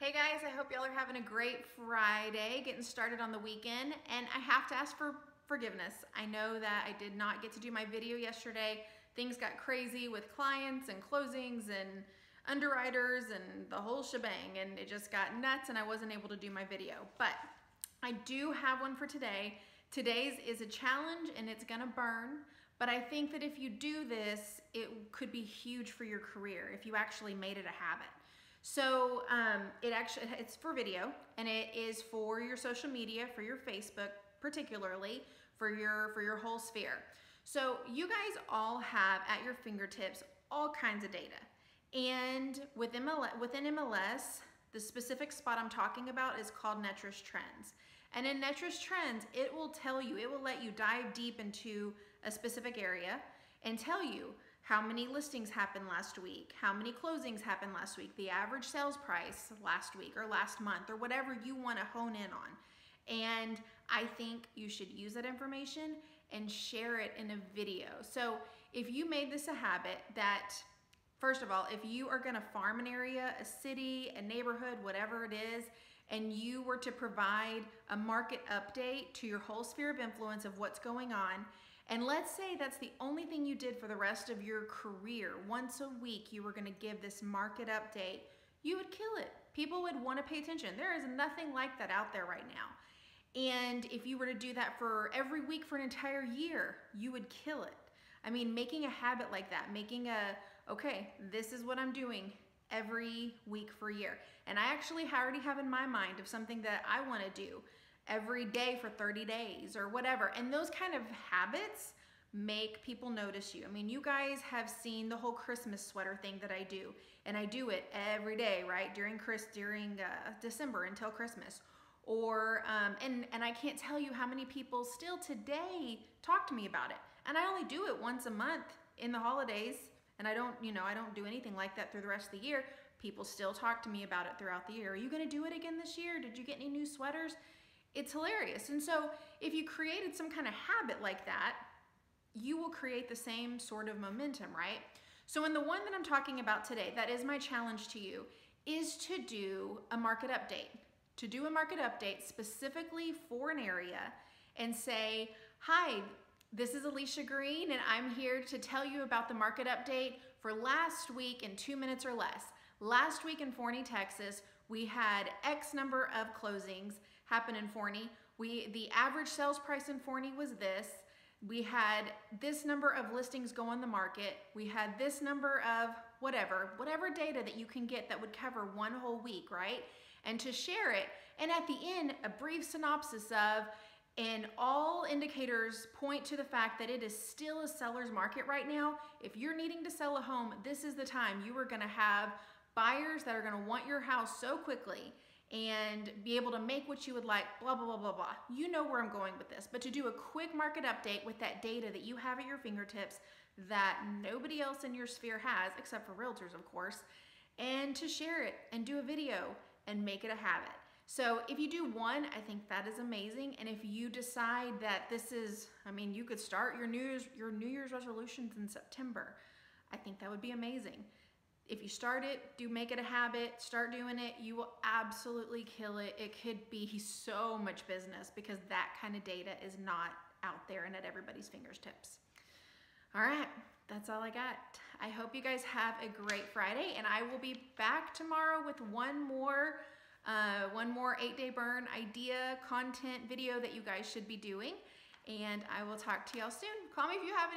Hey guys, I hope y'all are having a great Friday, getting started on the weekend. And I have to ask for forgiveness. I know that I did not get to do my video yesterday. Things got crazy with clients and closings and underwriters and the whole shebang and it just got nuts and I wasn't able to do my video. But I do have one for today. Today's is a challenge and it's gonna burn, but I think that if you do this, it could be huge for your career if you actually made it a habit. So um, it actually, it's for video and it is for your social media, for your Facebook particularly, for your, for your whole sphere. So you guys all have at your fingertips all kinds of data. And with MLS, within MLS, the specific spot I'm talking about is called NTREIS Trends. And in NTREIS Trends, it will tell you, it will let you dive deep into a specific area and tell you how many listings happened last week, how many closings happened last week, the average sales price last week or last month or whatever you want to hone in on. And I think you should use that information and share it in a video. So if you made this a habit that, first of all, if you are gonna farm an area, a city, a neighborhood, whatever it is, and you were to provide a market update to your whole sphere of influence of what's going on, and let's say that's the only thing you did for the rest of your career. Once a week, you were gonna give this market update. You would kill it. People would wanna pay attention. There is nothing like that out there right now. And if you were to do that for every week for an entire year, you would kill it. I mean, making a habit like that, making a, okay, this is what I'm doing every week for a year. And I actually already have in my mind of something that I wanna do every day for 30 days or whatever. And those kind of habits make people notice you. I mean, you guys have seen the whole Christmas sweater thing that I do, and I do it every day, right? During Chris, during uh, December until Christmas. Or, um, and, and I can't tell you how many people still today talk to me about it. And I only do it once a month in the holidays, and I don't, you know, I don't do anything like that through the rest of the year. People still talk to me about it throughout the year. Are you gonna do it again this year? Did you get any new sweaters? It's hilarious. And so if you created some kind of habit like that, you will create the same sort of momentum, right? So in the one that I'm talking about today, that is my challenge to you, is to do a market update. To do a market update specifically for an area and say, hi, this is Alicia Green and I'm here to tell you about the market update for last week in two minutes or less. Last week in Forney, Texas, we had X number of closings happen in Forney. We, the average sales price in Forney was this. We had this number of listings go on the market. We had this number of whatever, whatever data that you can get that would cover one whole week, right? And to share it. And at the end, a brief synopsis of, and all indicators point to the fact that it is still a seller's market right now. If you're needing to sell a home, this is the time you are gonna have buyers that are gonna want your house so quickly and be able to make what you would like, blah, blah, blah, blah, blah. You know where I'm going with this. But to do a quick market update with that data that you have at your fingertips that nobody else in your sphere has, except for realtors, of course, and to share it and do a video and make it a habit. So if you do one, I think that is amazing. And if you decide that this is, I mean, you could start your New Year's, your New Year's resolutions in September. I think that would be amazing. If you start it, do make it a habit, start doing it, you will absolutely kill it. It could be so much business because that kind of data is not out there and at everybody's fingertips. All right, that's all I got. I hope you guys have a great Friday and I will be back tomorrow with one more uh, one more eight day burn idea content video that you guys should be doing and I will talk to y'all soon. Call me if you have any